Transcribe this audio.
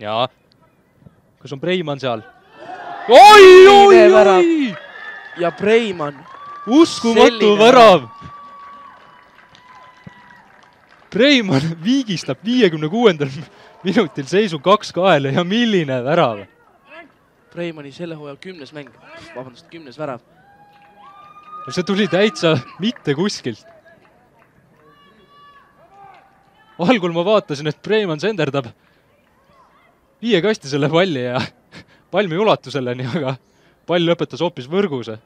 jaa. kas on Preimann seal? oi, oi, oi! ja Preimann. uskumatu värav. Preimann viigistab viiekümne kuuendal minutil seisu kaks kahele ja milline värav. Preimanni selle hooaja kümnes mäng, vabandust, kümnes värav. see tuli täitsa mitte kuskilt. algul ma vaatasin, et Preimann senderdab viie kasti selle palli ja palmi ulatuseni, aga pall lõpetas hoopis võrguse